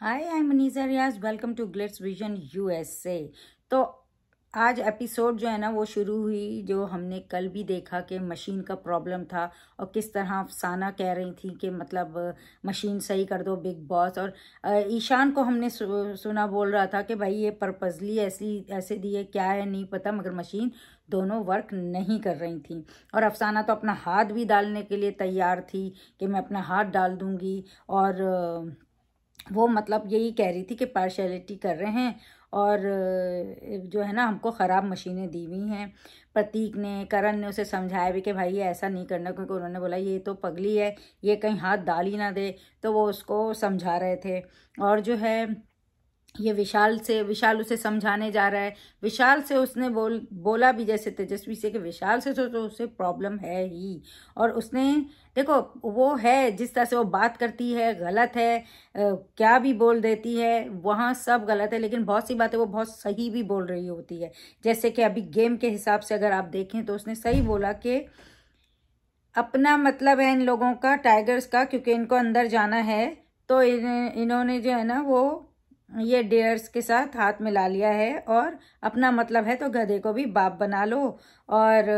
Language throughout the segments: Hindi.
Hi I am Maniza Riaz welcome to Glitz Vision USA तो आज एपिसोड जो है ना, वो शुरू हुई, जो हमने कल भी देखा कि मशीन का प्रॉब्लम था और किस तरह अफसाना कह रही थी कि मतलब मशीन सही कर दो बिग बॉस और ईशान को हमने सुना, बोल रहा था कि भाई ये पर्पजली ऐसी, ऐसे दिए क्या है, नहीं पता, मगर मशीन दोनों वर्क नहीं कर रही थी। और अफसाना तो अपना हाथ भी डालने के लिए तैयार थी कि मैं अपना हाथ डाल दूँगी और वो मतलब यही कह रही थी कि पार्शलिटी कर रहे हैं और जो है ना, हमको ख़राब मशीनें दी हुई हैं। प्रतीक ने, करण ने उसे समझाया भी कि भाई, ये ऐसा नहीं करना, क्योंकि उन्होंने बोला, ये तो पगली है, ये कहीं हाथ डाल ही ना दे। तो वो उसको समझा रहे थे। और जो है ये विशाल से विशाल उसे समझाने जा रहा है। विशाल से उसने बोल बोला भी जैसे तेजस्वी से कि विशाल से तो, तो उसे प्रॉब्लम है ही। और उसने देखो वो है जिस तरह से वो बात करती है गलत है क्या भी बोल देती है वहाँ सब गलत है लेकिन बहुत सी बातें वो बहुत सही भी बोल रही होती है। जैसे कि अभी गेम के हिसाब से अगर आप देखें तो उसने सही बोला कि अपना मतलब है इन लोगों का टाइगर्स का क्योंकि इनको अंदर जाना है तो इन इन्होंने जो है ना वो ये डेयर्स के साथ हाथ मिला लिया है और अपना मतलब है तो गधे को भी बाप बना लो। और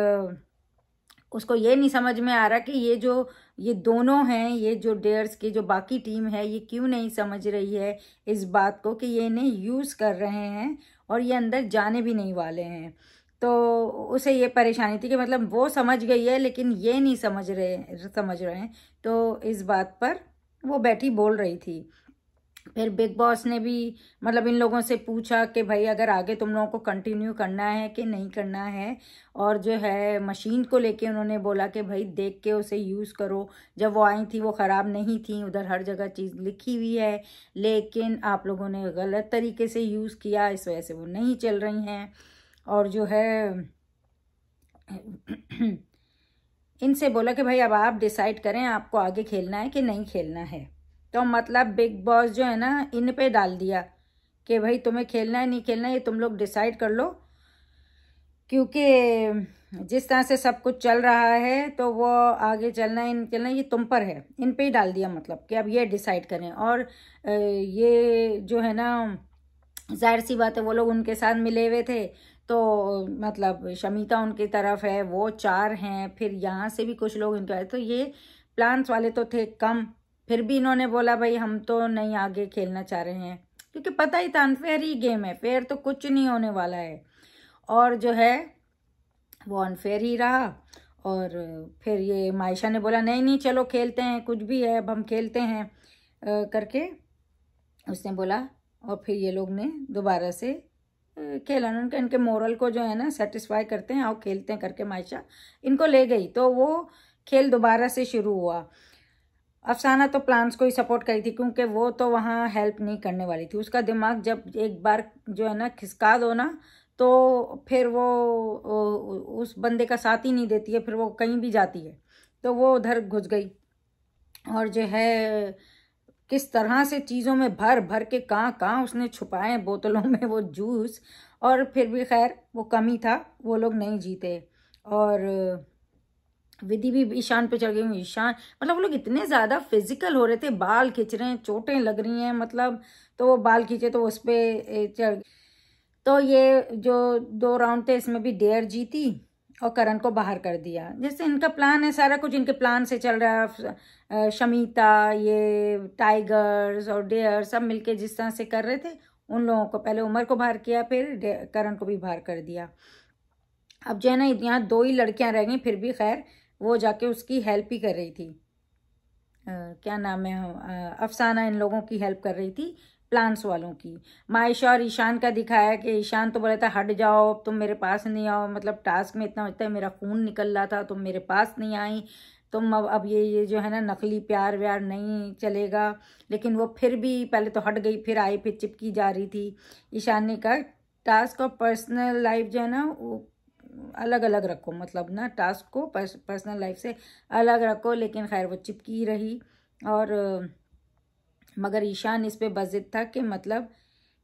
उसको ये नहीं समझ में आ रहा कि ये जो, ये दोनों हैं, ये जो डेयर्स की जो बाकी टीम है, ये क्यों नहीं समझ रही है इस बात को कि ये इन्हें यूज़ कर रहे हैं और ये अंदर जाने भी नहीं वाले हैं। तो उसे ये परेशानी थी कि मतलब वो समझ गई है, लेकिन ये नहीं समझ रहे समझ रहे हैं। तो इस बात पर वो बैठी बोल रही थी। फिर बिग बॉस ने भी मतलब इन लोगों से पूछा कि भाई अगर आगे तुम लोगों को कंटिन्यू करना है कि नहीं करना है? और जो है मशीन को लेके उन्होंने बोला कि भाई देख के उसे यूज़ करो। जब वो आई थी, वो ख़राब नहीं थी, उधर हर जगह चीज़ लिखी हुई है। लेकिन आप लोगों ने गलत तरीके से यूज़ किया, इस वजह से वो नहीं चल रही हैं। और जो है, इनसे बोला कि भाई अब आप डिसाइड करें, आपको आगे खेलना है कि नहीं खेलना है। तो मतलब बिग बॉस जो है ना, इन पे डाल दिया कि भाई तुम्हें खेलना है, नहीं खेलना है, ये तुम लोग डिसाइड कर लो। क्योंकि जिस तरह से सब कुछ चल रहा है तो वो आगे चलना है चलना ये तुम पर है। इन पे ही डाल दिया मतलब कि अब ये डिसाइड करें। और ये जो है ना, ज़ाहिर सी बात है, वो लोग उनके साथ मिले हुए थे तो मतलब शमीता उनकी तरफ़ है, वो चार हैं, फिर यहाँ से भी कुछ लोग इनके तो ये प्लान्स वाले तो थे कम फिर भी इन्होंने बोला, भाई, हम तो नहीं आगे खेलना चाह रहे हैं। क्योंकि पता ही था अनफेयर ही गेम है। फेयर तो कुछ नहीं होने वाला है। और जो है, वो अनफेयर ही रहा। और फिर ये मायशा ने बोला, नहीं नहीं, चलो खेलते हैं, कुछ भी है, अब हम खेलते हैं। करके उसने बोला, और फिर ये लोग ने दोबारा से खेला। उनके, इनके मोरल को जो है ना सेटिस्फाई करते हैं, आओ, खेलते हैं, करके मायशा इनको ले गई। तो वो खेल दोबारा से शुरू हुआ। अफसाना तो प्लान्स को ही सपोर्ट करी थी क्योंकि वो तो वहाँ हेल्प नहीं करने वाली थी। उसका दिमाग जब एक बार जो है ना खिसका दो ना तो फिर वो उस बंदे का साथ ही नहीं देती है, फिर वो कहीं भी जाती है। तो वो उधर घुस गई। और जो है, किस तरह से चीज़ों में भर भर के कहाँ कहाँ उसने छुपाए बोतलों में वो जूस और फिर भी खैर वो कमी था, वो लोग नहीं जीते। और विधि भी ईशान पे चढ़ गई ईशान। मतलब वो लोग इतने ज़्यादा फ़िज़िकल हो रहे थे, बाल खींच रहे हैं, चोटें लग रही हैं मतलब तो वो बाल खींचे तो उस पर चढ़ तो ये जो दो राउंड थे, इसमें भी डेयर जीती और करण को बाहर कर दिया। जैसे इनका प्लान है सारा कुछ, इनके प्लान से चल रहा है शमीता, ये टाइगर्स और डेयर सब मिलके जिस तरह से कर रहे थे, उन लोगों को पहले उमर को बाहर किया, फिर करण को भी बाहर कर दिया। अब जो है ना, यहाँ दो ही लड़कियाँ रह गई, फिर भी खैर वो जाके उसकी हेल्प ही कर रही थी। आ, क्या नाम है अफसाना इन लोगों की हेल्प कर रही थी प्लान्स वालों की। मायशा और ईशान का दिखाया कि ईशान तो बोला था हट जाओ तुम मेरे पास नहीं आओ मतलब टास्क में इतना होता है मेरा खून निकल रहा था तुम मेरे पास नहीं आई तुम अब अब ये ये जो है ना नकली प्यार व्यार नहीं चलेगा। लेकिन वो फिर भी पहले तो हट गई फिर आई फिर चिपकी जा रही थी। ईशान कहा टास्क और पर्सनल लाइफ जो है ना वो अलग अलग रखो मतलब ना टास्क को पर्सनल लाइफ से अलग रखो, लेकिन खैर वो चिपकी रही। और, मगर ईशान इस पर बजिद था कि मतलब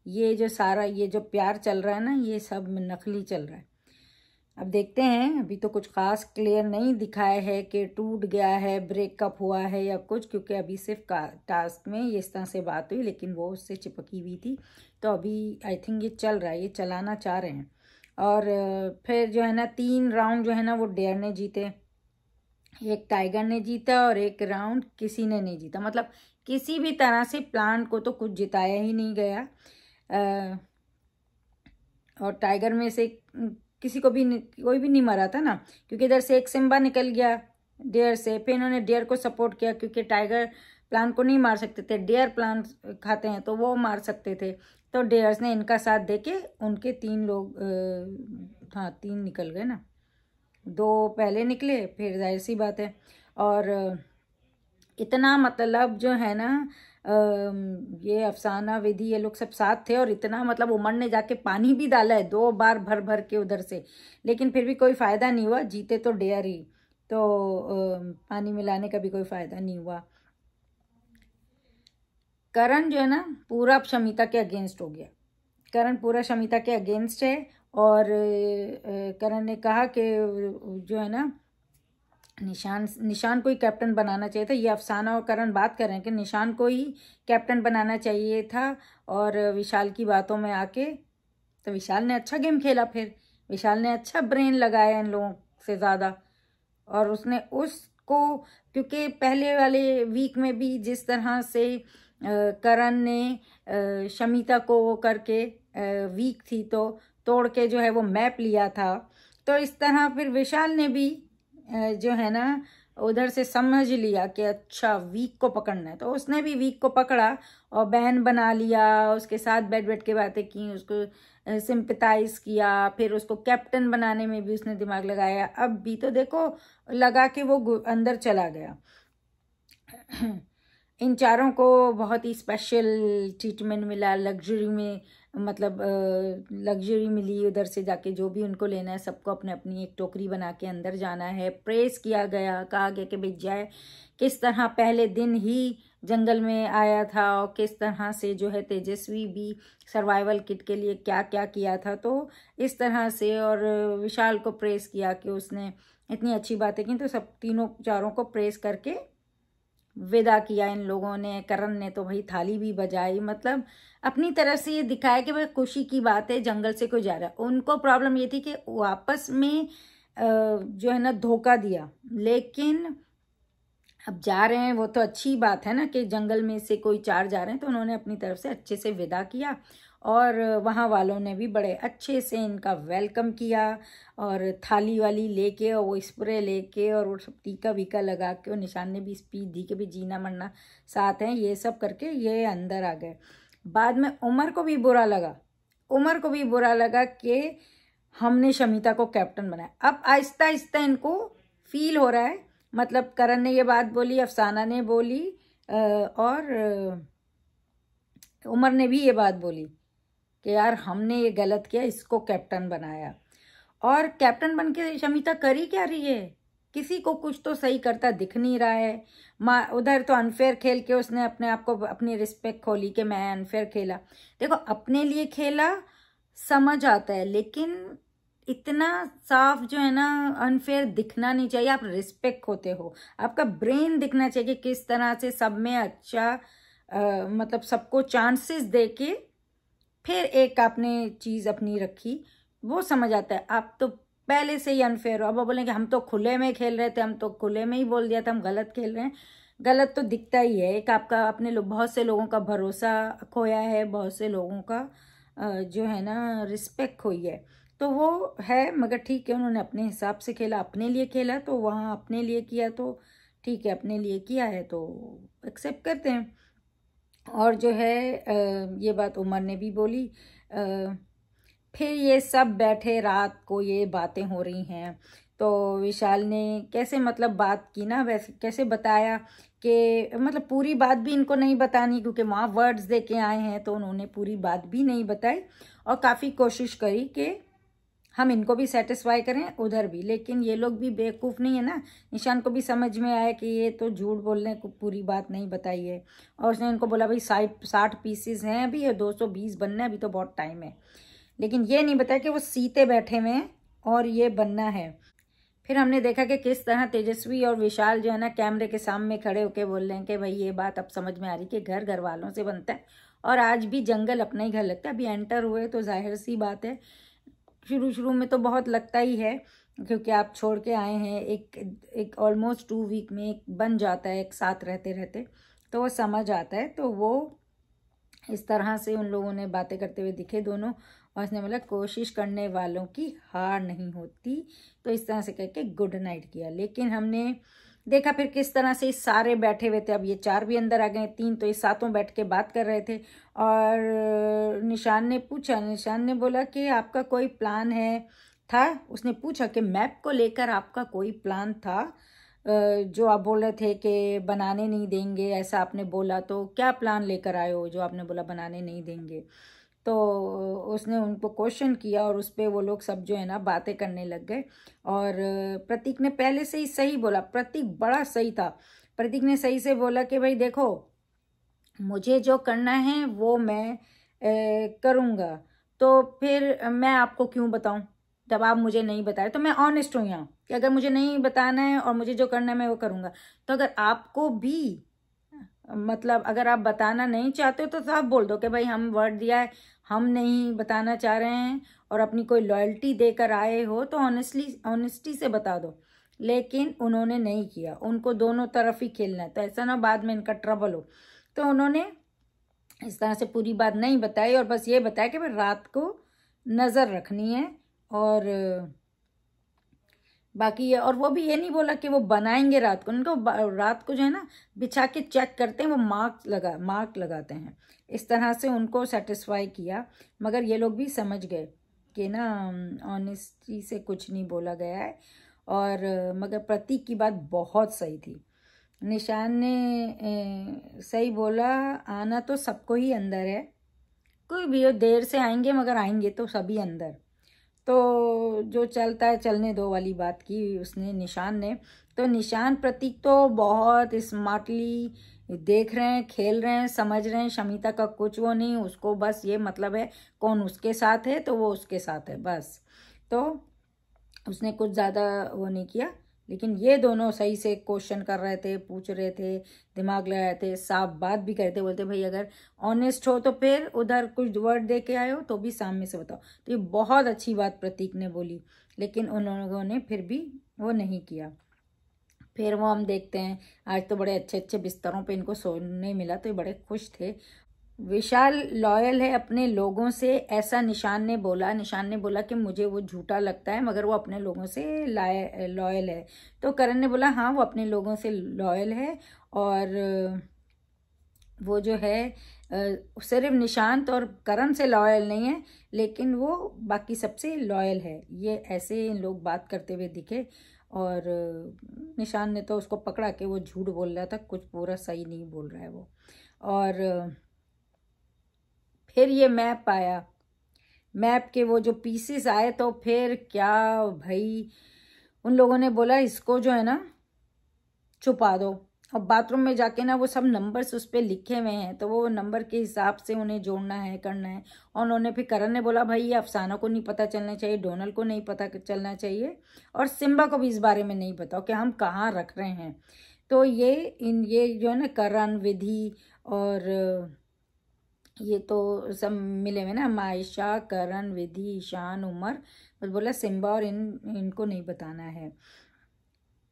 ये जो सारा, ये जो प्यार चल रहा है ना, ये सब नकली चल रहा है। अब देखते हैं, अभी तो कुछ खास क्लियर नहीं दिखाया है कि टूट गया है ब्रेकअप हुआ है या कुछ, क्योंकि अभी सिर्फ़ टास्क में ये इस तरह से बात हुई, लेकिन वो उससे चिपकी हुई थी। तो अभी आई थिंक ये चल रहा है, ये चलाना चाह रहे हैं। और फिर जो है ना तीन राउंड जो है ना वो डेयर ने जीते। एक टाइगर ने जीता और एक राउंड किसी ने नहीं जीता। मतलब किसी भी तरह से प्लान को तो कुछ जिताया ही नहीं गया। आ, और टाइगर में से किसी को भी कोई भी नहीं मरा था ना क्योंकि इधर से एक सिम्बा निकल गया डेयर से। फिर इन्होंने डेयर को सपोर्ट किया क्योंकि टाइगर प्लान को नहीं मार सकते थे डेयर प्लान खाते हैं तो वो मार सकते थे। तो डेयर्स ने इनका साथ दे के उनके तीन लोग हाँ तीन निकल गए ना। दो पहले निकले, फिर ज़ाहिर सी बात है। और इतना मतलब जो है ना ये अफसाना विधि, ये लोग सब साथ थे और इतना मतलब उमर ने जाके पानी भी डाला है दो बार भर भर के उधर से। लेकिन फिर भी कोई फ़ायदा नहीं हुआ, जीते तो डेयर ही। तो पानी मिलाने का भी कोई फ़ायदा नहीं हुआ। करण जो है ना, पूरा शमिता के अगेंस्ट हो गया। करण पूरा शमिता के अगेंस्ट है और करण ने कहा कि, जो है ना, निशान निशान को ही कैप्टन बनाना चाहिए था। ये अफसाना और करण बात कर रहे हैं कि निशान को ही कैप्टन बनाना चाहिए था और विशाल की बातों में आके तो विशाल ने अच्छा गेम खेला फिर। विशाल ने अच्छा ब्रेन लगाया इन लोगों से ज़्यादा और उसने उसको, क्योंकि पहले वाले वीक में भी जिस तरह से करण ने शमिता को वो करके वीक थी तो तोड़ के जो है वो मैप लिया था। तो इस तरह फिर विशाल ने भी जो है ना, उधर से समझ लिया कि अच्छा वीक को पकड़ना है। तो उसने भी वीक को पकड़ा और बहन बना लिया, उसके साथ बैठ बैठ के बातें की, उसको सिंपथाइज किया, फिर उसको कैप्टन बनाने में भी उसने दिमाग लगाया। अब भी तो देखो, लगा के वो अंदर चला गया। इन चारों को बहुत ही स्पेशल ट्रीटमेंट मिला लग्जरी में मतलब लग्जरी मिली उधर से जाके, जो भी उनको लेना है, सबको अपने अपनी एक टोकरी बना के अंदर जाना है। प्रेस किया गया, कहा गया कि भाई जय किस तरह पहले दिन ही जंगल में आया था और किस तरह से जो है तेजस्वी भी सर्वाइवल किट के लिए क्या क्या किया था। तो इस तरह से और विशाल को प्रेस किया कि उसने इतनी अच्छी बातें की तो सब तीनों चारों को प्रेस करके विदा किया इन लोगों ने, करण ने तो भाई थाली भी बजाई। मतलब अपनी तरफ़ से ये दिखाया कि भाई खुशी की बात है, जंगल से कोई जा रहा है। उनको प्रॉब्लम ये थी कि वापस में जो है ना, धोखा दिया। लेकिन अब जा रहे हैं, वो तो अच्छी बात है ना कि जंगल में से कोई चार जा रहे हैं तो उन्होंने अपनी तरफ़ से अच्छे से विदा किया। और वहाँ वालों ने भी बड़े अच्छे से इनका वेलकम किया और थाली वाली लेके और वो स्प्रे लेके और वो सब टीका वीका लगा के और निशान ने भी स्पीच दी कि भी जीना मरना साथ हैं, ये सब करके ये अंदर आ गए। बाद में उमर को भी बुरा लगा। उमर को भी बुरा लगा कि हमने शमिता को कैप्टन बनाया। अब आहिस्ता आहिस्ता इनको फील हो रहा है। मतलब करण ने ये बात बोली, अफसाना ने बोली और उमर ने भी ये बात बोली। कि यार हमने ये गलत किया इसको कैप्टन बनाया। और कैप्टन बन के शमिता करी क्या रही है? किसी को कुछ तो सही करता दिख नहीं रहा है। माँ उधर तो अनफेयर खेल के उसने अपने आप को अपनी रिस्पेक्ट खोली कि मैं अनफेयर खेला। देखो अपने लिए खेला समझ आता है लेकिन इतना साफ़ जो है ना अनफेयर दिखना नहीं चाहिए। आप रिस्पेक्ट होते हो। आपका ब्रेन दिखना चाहिए कि किस तरह से सब में अच्छा आ, मतलब सबको चांसेस दे के फिर एक आपने चीज़ अपनी रखी, वो समझ आता है। आप तो पहले से ही अनफेयर हो। अब बोलेंगे, हम तो खुले में खेल रहे थे, हम तो खुले में ही बोल दिया था, हम गलत खेल रहे हैं। गलत तो दिखता ही है। एक आपका अपने लोग बहुत से लोगों का भरोसा खोया है, बहुत से लोगों का जो है ना रिस्पेक्ट खोई है। तो वो है, मगर ठीक है, उन्होंने अपने हिसाब से खेला, अपने लिए खेला तो वहाँ अपने लिए किया तो ठीक है, अपने लिए किया है तो एक्सेप्ट करते हैं। और जो है ये बात उमर ने भी बोली फिर ये सब बैठे रात को ये बातें हो रही हैं। तो विशाल ने कैसे मतलब बात की ना, वैसे कैसे बताया कि मतलब पूरी बात भी इनको नहीं बतानी, क्योंकि वहाँ वर्ड्स दे के आए हैं तो उन्होंने पूरी बात भी नहीं बताई और काफ़ी कोशिश करी कि हम इनको भी सेटिस्फाई करें, उधर भी। लेकिन ये लोग भी बेवकूफ़ नहीं है ना। निशान को भी समझ में आया कि ये तो झूठ बोलने को पूरी बात नहीं बताई है। और उसने इनको बोला, भाई, साठ साठ पीसीस हैं अभी ये दो सौ बीस बनने अभी तो बहुत टाइम है। लेकिन ये नहीं बताया कि वो सीते बैठे हुए हैं और ये बनना है। फिर हमने देखा कि किस तरह तेजस्वी और विशाल जो है ना, कैमरे के सामने खड़े होकर बोल रहे हैं कि, भाई, ये बात अब समझ में आ रही कि घर घर वालों से बनता है और आज भी जंगल अपना ही घर लगता है। अभी एंटर हुए तो ज़ाहिर सी बात है शुरू शुरू में तो बहुत लगता ही है, क्योंकि आप छोड़ के आए हैं, एक एक ऑलमोस्ट टू वीक में एक बन जाता है, एक साथ रहते रहते तो वो समझ आता है तो वो इस तरह से उन लोगों ने बातें करते हुए दिखे दोनों, और उसने बोला, कोशिश करने वालों की हार नहीं होती। तो इस तरह से कह के गुड नाइट किया। लेकिन हमने देखा फिर किस तरह से सारे बैठे हुए थे। अब ये चार भी अंदर आ गए तीन तो ये सातों बैठ के बात कर रहे थे। और निशान ने पूछा, निशान ने बोला कि आपका कोई प्लान है? था। उसने पूछा कि मैप को लेकर आपका कोई प्लान था? जो आप बोल रहे थे कि बनाने नहीं देंगे, ऐसा आपने बोला तो क्या प्लान लेकर आए हो जो आपने बोला बनाने नहीं देंगे? तो उसने उनको क्वेश्चन किया और उस पर वो लोग सब जो है ना बातें करने लग गए। और प्रतीक ने पहले से ही सही बोला, प्रतीक बड़ा सही था। प्रतीक ने सही से बोला कि भाई देखो, मुझे जो करना है वो मैं करूँगा। तो फिर मैं आपको क्यों बताऊँ? जब आप मुझे नहीं बताए तो मैं ऑनेस्ट हूँ यहाँ कि अगर मुझे नहीं बताना है और मुझे जो करना है मैं वो करूँगा। तो अगर आपको भी मतलब अगर आप बताना नहीं चाहते हो तो साफ़ बोल दो कि भाई हम वर्ड दिया है, हम नहीं बताना चाह रहे हैं और अपनी कोई लॉयल्टी देकर आए हो तो ऑनेस्टली ऑनेस्टी से बता दो। लेकिन उन्होंने नहीं किया। उनको दोनों तरफ़ ही खेलना है। तो ऐसा ना बाद में इनका ट्रबल हो। तो उन्होंने इस तरह से पूरी बात नहीं बताई और बस ये बताया कि भाई रात को नज़र रखनी है और बाकी ये और वो भी ये नहीं बोला कि वो बनाएँगे रात को। उनको रात को जो है ना बिछा के चेक करते हैं वो मार्क लगा मार्क लगाते हैं। इस तरह से उनको सेटिस्फाई किया मगर ये लोग भी समझ गए कि ना ऑनेस्टी से कुछ नहीं बोला गया है। और मगर प्रतीक की बात बहुत सही थी। निशान ने ए, सही बोला आना तो सबको ही अंदर है। कोई भी हो देर से आएँगे मगर आएँगे तो सभी अंदर। तो जो चलता है, चलने दो वाली बात की उसने, निशान ने। तो निशान प्रतीक तो बहुत स्मार्टली देख रहे हैं, खेल रहे हैं, समझ रहे हैं, शमिता का कुछ वो नहीं, उसको बस ये मतलब है, कौन उसके साथ है तो वो उसके साथ है, बस। तो उसने कुछ ज़्यादा वो नहीं किया। लेकिन ये दोनों सही से क्वेश्चन कर रहे थे, पूछ रहे थे, दिमाग लगा रहे थे, साफ़ बात भी करते बोलते, भाई अगर ऑनेस्ट हो तो फिर उधर कुछ वर्ड दे के आए हो तो भी सामने से बताओ। तो ये बहुत अच्छी बात प्रतीक ने बोली, लेकिन उन लोगों ने फिर भी वो नहीं किया। फिर वो हम देखते हैं, आज तो बड़े अच्छे अच्छे बिस्तरों पे इनको सोने मिला तो ये बड़े खुश थे। विशाल लॉयल है अपने लोगों से, ऐसा निशान ने बोला। निशान ने बोला कि मुझे वो झूठा लगता है, मगर वो अपने लोगों से लॉयल है। तो करण ने बोला हाँ वो अपने लोगों से लॉयल है और वो जो है सिर्फ़ निशांत और करण से लॉयल नहीं है, लेकिन वो बाकी सबसे लॉयल है। ये ऐसे लोग बात करते हुए दिखे और निशान ने तो उसको पकड़ा कि वो झूठ बोल रहा था, कुछ पूरा सही नहीं बोल रहा है वो। और फिर ये मैप आया। मैप के वो जो पीसेस आए तो फिर क्या भाई? उन लोगों ने बोला, इसको जो है ना, छुपा दो। और बाथरूम में जाके ना वो सब नंबर्स उस पर लिखे हुए हैं तो वो नंबर के हिसाब से उन्हें जोड़ना है, करना है। और उन्होंने फिर करण ने बोला, भाई, ये अफसाना को नहीं पता चलना चाहिए, डोनल को नहीं पता चलना चाहिए और सिम्बा को भी इस बारे में नहीं पता कि हम कहाँ रख रहे हैं। तो ये इन, ये जो है ना, करण, विधि और ये तो सब मिले हुए ना, मायशा, करण, विधि, ईशान, उमर। बस बोला सिम्बा और इन, इनको नहीं बताना है।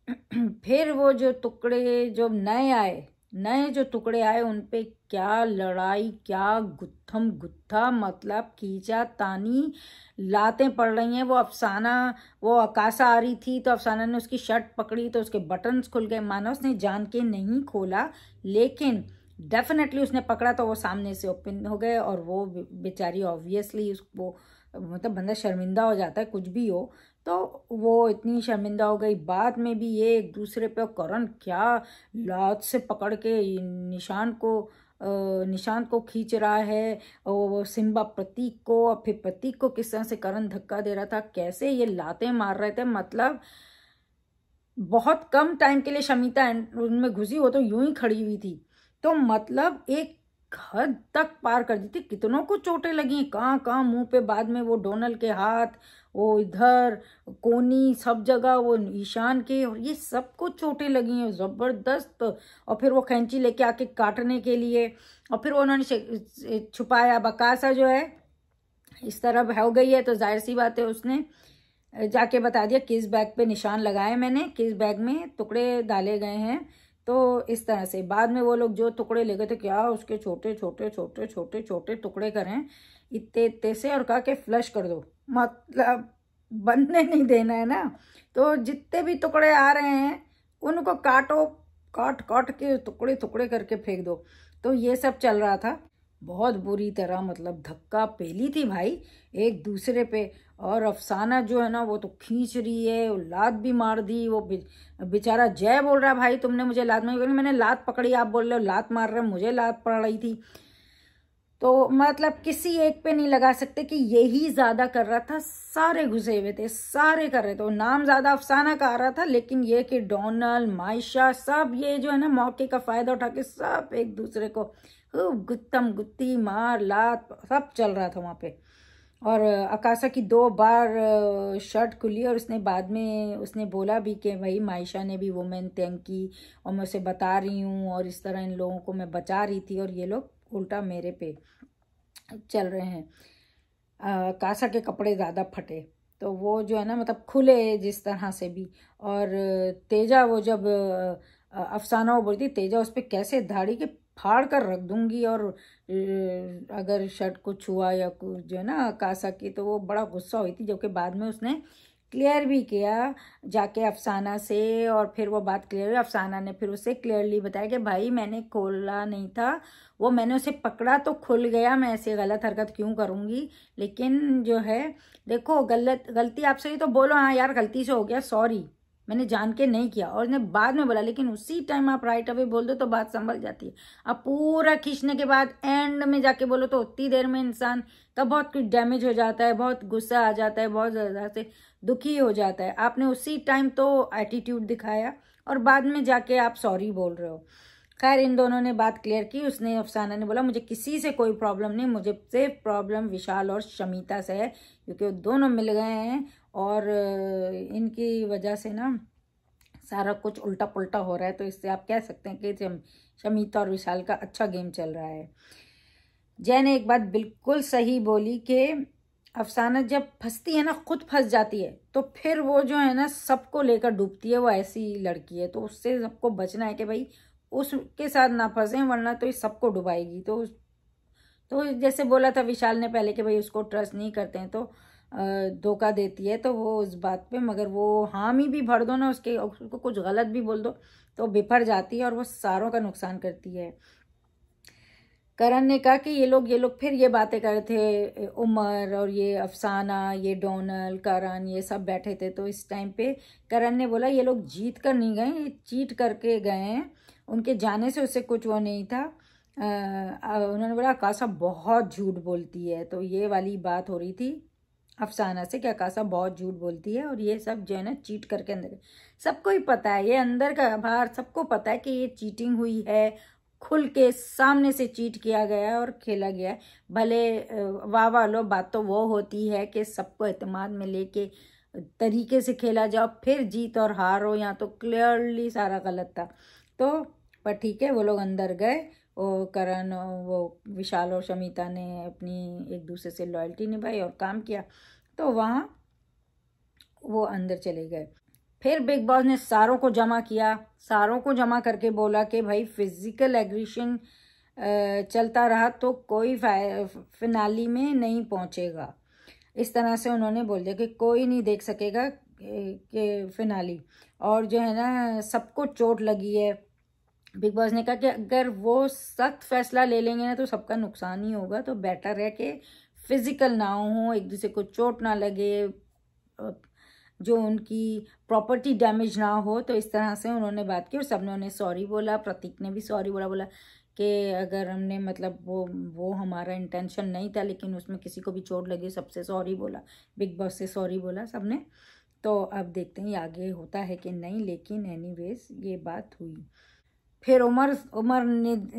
फिर वो जो टुकड़े, जो नए आए, नए जो टुकड़े आए, उन पे क्या लड़ाई, क्या गुत्थम गुत्था मतलब कीचा तानी, लातें पड़ रही हैं। वो अफसाना, वो अकाशा आ रही थी तो अफसाना ने उसकी शर्ट पकड़ी तो उसके बटन्स खुल गए। माना उसने जान के नहीं खोला, लेकिन डेफिनेटली उसने पकड़ा तो वो सामने से ओपन हो गए और वो बेचारी ऑब्वियसली उसको मतलब बंदा शर्मिंदा हो जाता है, कुछ भी हो तो वो इतनी शर्मिंदा हो गई। बाद में भी ये एक दूसरे पे, करण क्या लात से पकड़ के निशान को निशान को खींच रहा है, और वो सिम्बा प्रतीक को, और फिर प्रतीक को किस तरह से करण धक्का दे रहा था, कैसे ये लाते मार रहे थे मतलब बहुत कम टाइम के लिए शमिता उनमें घुसी, वो तो यूँ ही खड़ी हुई थी। तो मतलब एक हद तक पार कर दी थी। कितनों को चोटें लगी? कहाँ कहाँ? मुँह पे बाद में वो डोनल के हाथ, वो इधर, कोनी, सब जगह, वो ईशान के, और ये सब कुछ चोटें लगी हैं ज़बरदस्त। और फिर वो कैंची लेके आके काटने के लिए, और फिर उन्होंने छुपाया। बकासा जो है, इस तरह हो गई है तो ज़ाहिर सी बात है उसने, जाके बता दिया, किस बैग पे निशान लगाए मैंने, किस बैग में टुकड़े डाले गए हैं। तो इस तरह से। बाद में वो लोग जो टुकड़े ले गए थे, क्या उसके छोटे छोटे छोटे छोटे छोटे टुकड़े करें? इतने इतने से और कहा कि फ्लश कर दो। मतलब बनने नहीं देना है ना? तो जितने भी टुकड़े आ रहे हैं, उनको काटो, काट काट के टुकड़े टुकड़े करके फेंक दो। तो ये सब चल रहा था। बहुत बुरी तरह मतलब धक्का पेली थी भाई एक दूसरे पे। और अफसाना जो है ना, वो तो खींच रही है, वो लात भी मार दी, वो बेचारा जय बोल रहा भाई, तुमने मुझे लात मारी। मैंने लात पकड़ी, आप बोल रहे हो लात मार रहे मुझे लात पड़ रही थी। तो मतलब किसी एक पे नहीं लगा सकते कि यही ज़्यादा कर रहा था, सारे घुसे हुए थे, सारे कर रहे थे। नाम ज़्यादा अफसाना का आ रहा था, लेकिन ये कि डोनल मायशा सब ये जो है ना, मौके का फ़ायदा उठा के सब एक दूसरे को गुत्तम गुत्ती मार, लात, सब चल रहा था वहाँ पे। और अकाशा की दो बार शर्ट खुली और उसने बाद में, उसने बोला भी कि भाई मायशा ने भी वुमेन तैंक की और मैं उसे बता रही हूँ और इस तरह इन लोगों को मैं बचा रही थी और ये लोग उल्टा मेरे पे चल रहे हैं। कासा के कपड़े ज़्यादा फटे तो वो जो है ना मतलब खुले जिस तरह से भी और तेजा वो जब अफसाना वो बोलती, तेजा उस पर कैसे धाड़ी के फाड़ कर रख दूँगी और अगर शर्ट को छुआ या कुछ जो है ना, कासा की तो वो बड़ा गुस्सा हुई थी, जबकि बाद में उसने क्लियर भी किया जाके अफसाना से, और फिर वो बात क्लियर हुई। अफसाना ने फिर उसे क्लियरली बताया कि, भाई, मैंने खोला नहीं था, वो मैंने उसे पकड़ा तो खुल गया, मैं ऐसे गलत हरकत क्यों करूँगी? लेकिन जो है, देखो, गलत, गलती आपसे ही तो बोलो हाँ यार, गलती से हो गया सॉरी मैंने जान के नहीं किया और इसने बाद में बोला, लेकिन उसी टाइम आप राइट अवे बोल दो तो बात संभल जाती है। अब पूरा खींचने के बाद एंड में जाके बोलो तो उतनी देर में इंसान का बहुत कुछ डैमेज हो जाता है, बहुत गुस्सा आ जाता है, बहुत ज़्यादा से दुखी हो जाता है। आपने उसी टाइम तो एटीट्यूड दिखाया और बाद में जाके आप सॉरी बोल रहे हो। खैर, इन दोनों ने बात क्लियर की, उसने अफसाना ने बोला, मुझे किसी से कोई प्रॉब्लम नहीं, मुझे सिर्फ़ प्रॉब्लम विशाल और शमिता से है, क्योंकि वो दोनों मिल गए हैं और इनकी वजह से ना सारा कुछ उल्टा पुल्टा हो रहा है तो इससे आप कह सकते हैं कि शमिता और विशाल का अच्छा गेम चल रहा है। जय ने एक बात बिल्कुल सही बोली कि अफसाना जब फंसती है ना, खुद फंस जाती है तो फिर वो जो है ना, सबको लेकर डूबती है, वो ऐसी लड़की है तो उससे सबको बचना है कि भाई उसके साथ ना फंसे, वरना तो ये सबको डुबाएगी। तो तो जैसे बोला था विशाल ने पहले कि भाई उसको ट्रस्ट नहीं करते हैं तो धोखा देती है तो वो उस बात पे मगर वो हामी भी भर दो ना उसके उसको कुछ गलत भी बोल दो तो बिफर जाती है और वो सारों का नुकसान करती है। करण ने कहा कि ये लोग ये लोग फिर ये बातें कर रहे थे उमर और ये अफसाना ये डोनल करण ये सब बैठे थे तो इस टाइम पे करण ने बोला ये लोग जीत कर नहीं गए ये चीट करके गए हैं उनके जाने से उससे कुछ वो नहीं था। आ, उन्होंने बोला आकाशा बहुत झूठ बोलती है तो ये वाली बात हो रही थी। अफसाना से कि आकाशा बहुत झूठ बोलती है और ये सब जो है ना चीट करके अंदर सबको ही पता है, ये अंदर का बाहर सबको पता है कि ये चीटिंग हुई है, खुल के सामने से चीट किया गया और खेला गया। भले वाह वाह लो, बात तो वो होती है कि सबको अतमाद में लेके तरीके से खेला जाओ, फिर जीत और हार हो, यहाँ तो क्लियरली सारा गलत था। तो पर ठीक है, वो लोग अंदर गए वो करण वो विशाल और शमिता ने अपनी एक दूसरे से लॉयल्टी निभाई और काम किया। तो वहाँ वो अंदर चले गए। फिर बिग बॉस ने सारों को जमा किया। सारों को जमा करके बोला कि भाई फ़िज़िकल एग्रीशन चलता रहा तो कोई फिनाली में नहीं पहुंचेगा। इस तरह से उन्होंने बोल दिया कि कोई नहीं देख सकेगा कि फिनाली और जो है ना, सबको चोट लगी है। बिग बॉस ने कहा कि अगर वो सख्त फैसला ले लेंगे ना तो सबका नुकसान ही होगा तो बेटर है कि फ़िज़िकल ना हो, एक दूसरे को चोट ना लगे जो उनकी प्रॉपर्टी डैमेज ना हो तो इस तरह से उन्होंने बात की और सबने उन्हें सॉरी बोला, प्रतीक ने भी सॉरी बोला बोला कि अगर हमने मतलब वो वो हमारा इंटेंशन नहीं था, लेकिन उसमें किसी को भी चोट लगी, सबसे सॉरी बोला, बिग बॉस से सॉरी बोला सबने। तो अब देखते हैं आगे होता है कि नहीं, लेकिन एनीवेज ये बात हुई। फिर उमर उमर निध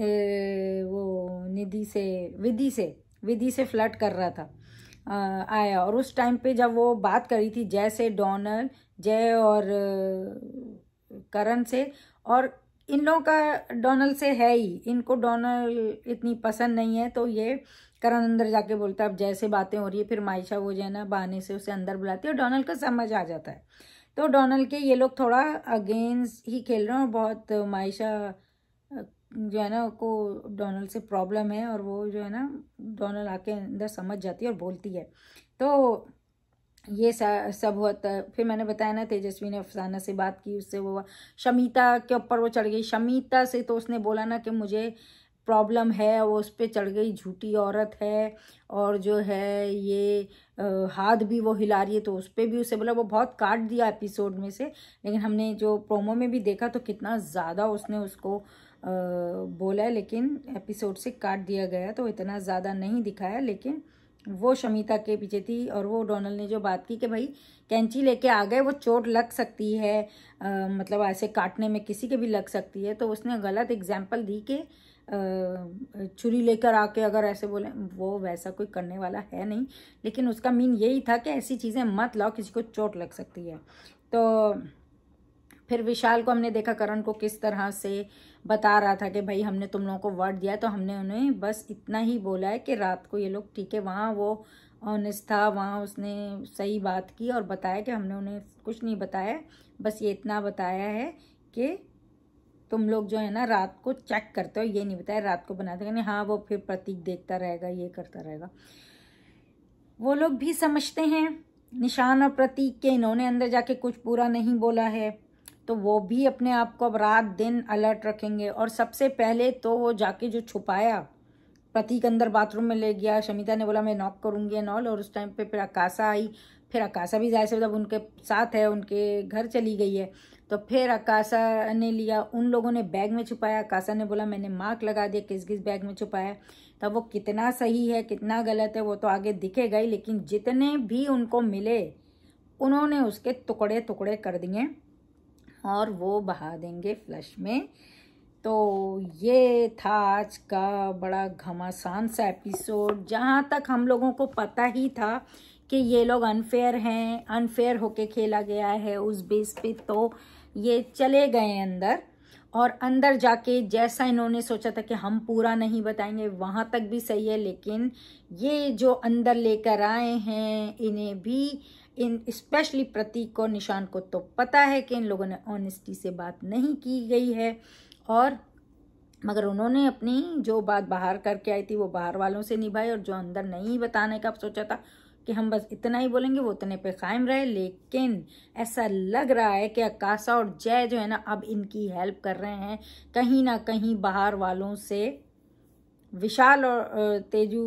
वो निधि से विधि से विधि से फ्लर्ट कर रहा था आया और उस टाइम पे जब वो बात करी थी जय से डोनल जय और करण से और इन लोगों का डोनल से है ही इनको डोनल इतनी पसंद नहीं है तो ये करण अंदर जाके बोलता है अब जैसे बातें हो रही है फिर मायशा वो जो है ना बहाने से उसे अंदर बुलाती है और डोनल का समझ आ जाता है तो डोनल के ये लोग थोड़ा अगेंस्ट ही खेल रहे हैं और बहुत मायशा जो है ना, को डोनल से प्रॉब्लम है और वो जो है ना, डोनल आके अंदर समझ जाती है और बोलती है। तो ये सब होता है फिर मैंने बताया ना, तेजस्वी ने अफसाना से बात की, उससे वो शमीता के ऊपर वो चढ़ गई। शमीता से तो उसने बोला ना कि मुझे प्रॉब्लम है वो उस पर चढ़ गई झूठी औरत है और जो है ये हाथ भी वो हिला रही है तो उस पर भी उसे बोला वो बहुत काट दिया एपिसोड में से। लेकिन हमने जो प्रोमो में भी देखा तो कितना ज़्यादा उसने उसको आ, बोला है लेकिन एपिसोड से काट दिया गया तो इतना ज़्यादा नहीं दिखाया। लेकिन वो शमिता के पीछे थी और वो डोनल ने जो बात की कि भाई कैंची लेके आ गए वो चोट लग सकती है आ, मतलब ऐसे काटने में किसी के भी लग सकती है तो उसने गलत एग्ज़ाम्पल दी कि छुरी लेकर आके अगर ऐसे बोले, वो वैसा कोई करने वाला है नहीं। लेकिन उसका मीन यही था कि ऐसी चीज़ें मत लाओ, किसी को चोट लग सकती है। तो फिर विशाल को हमने देखा, करण को किस तरह से बता रहा था कि भाई, हमने तुम लोगों को वर्ड दिया तो हमने उन्हें बस इतना ही बोला है कि रात को ये लोग ठीक है, वहाँ वो ऑनेस्ट था, वहाँ उसने सही बात की और बताया कि हमने उन्हें कुछ नहीं बताया, बस ये इतना बताया है कि तुम लोग जो है ना रात को चेक करते हो, ये नहीं बताया, रात को बनाते नहीं हाँ वो फिर प्रतीक देखता रहेगा, ये करता रहेगा। वो लोग भी समझते हैं, निशान और प्रतीक के इन्होंने अंदर जाके कुछ पूरा नहीं बोला है तो वो भी अपने आप को अब रात दिन अलर्ट रखेंगे। और सबसे पहले तो वो जाके जो छुपाया, प्रतीक अंदर बाथरूम में ले गया, शमिता ने बोला, मैं नॉक करूँगी नॉल और उस टाइम पे फिर अकाशा आई, फिर अकाशा भी ज़ाहिर से मतलब उनके साथ है, उनके घर चली गई है। तो फिर आकाशा ने लिया, उन लोगों ने बैग में छुपाया। आकाशा ने बोला, मैंने मार्क लगा दिया, किस किस बैग में छुपाया। तब वो कितना सही है, कितना गलत है, वो तो आगे दिखेगा ही, लेकिन जितने भी उनको मिले, उन्होंने उसके टुकड़े टुकड़े कर दिए और वो बहा देंगे फ्लश में। तो ये था आज का बड़ा घमासान सा एपिसोड, जहाँ तक हम लोगों को पता ही था कि ये लोग अनफेयर हैं। अनफेयर होके खेला गया है उस बेस पे तो ये चले गए अंदर और अंदर जाके जैसा इन्होंने सोचा था कि हम पूरा नहीं बताएँगे, वहाँ तक भी सही है, लेकिन ये जो अंदर लेकर आए हैं, इन्हें भी इन स्पेशली प्रतीक और निशान को तो पता है कि इन लोगों ने ऑनेस्टी से बात नहीं की गई है। और मगर उन्होंने अपनी जो बात बाहर करके आई थी, वो बाहर वालों से निभाई और जो अंदर नहीं बताने का सोचा था कि हम बस इतना ही बोलेंगे, वो उतने पे कायम रहे। लेकिन ऐसा लग रहा है कि आकाशा और जय जो है ना, अब इनकी हेल्प कर रहे हैं। कहीं ना कहीं बाहर वालों से विशाल और तेजू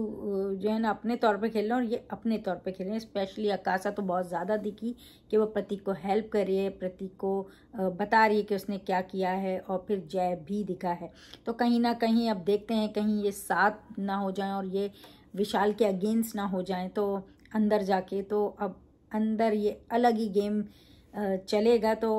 जो है ना, अपने तौर पे खेल रहे हैं और ये अपने तौर पे खेल रहे हैं। स्पेशली आकाशा तो बहुत ज़्यादा दिखी कि वो प्रतीक को हेल्प कर रही है, प्रतीक को बता रही है कि उसने क्या किया है और फिर जय भी दिखा है। तो कहीं ना कहीं अब देखते हैं, कहीं ये साथ ना हो जाए और ये विशाल के अगेंस्ट ना हो जाए। तो अंदर जाके तो अब अंदर ये अलग ही गेम चलेगा तो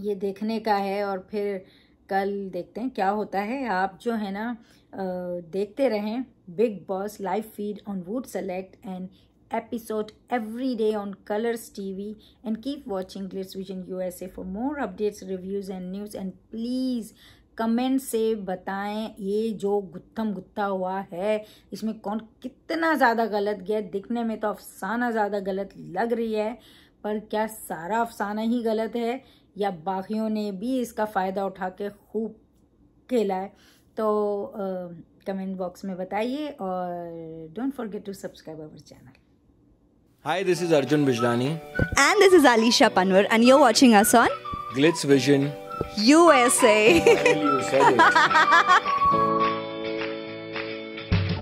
ये देखने का है और फिर कल देखते हैं क्या होता है। आप जो है ना देखते रहें Bigg Boss live feed on Voot select and episode every day on Colors T V and keep watching Glitz Vision uh for more updates, reviews and news and please comment से बताएँ ये जो गुत्थम गुत्था हुआ है इसमें कौन कितना ज़्यादा गलत गया? दिखने में तो अफसाना ज़्यादा गलत लग रही है पर क्या सारा अफसाना ही गलत है? या बाकियों ने भी इसका फ़ायदा उठा के खूब खेला है? तो कमेंट बॉक्स में बताइए और don't forget to subscribe our channel. Hi, this is Arjun Bijlani. And this is Alisha Panwar, and you're watching us on Glitz Vision. USA.